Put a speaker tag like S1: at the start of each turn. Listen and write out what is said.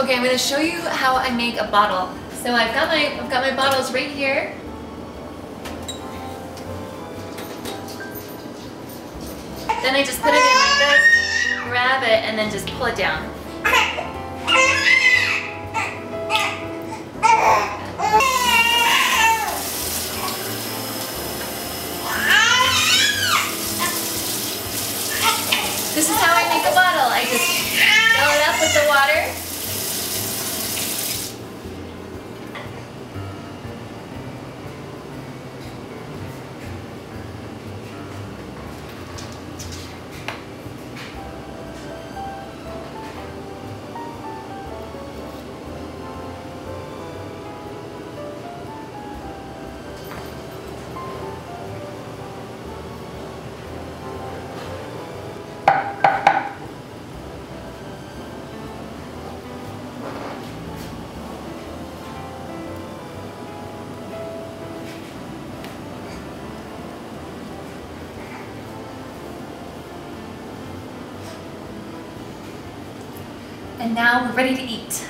S1: Okay, I'm gonna show you how I make a bottle. So I've got my I've got my bottles right here. Then I just put it in like this, grab it, and then just pull it down. This is how I make a bottle. I just fill it up with the water. And now we're ready to eat.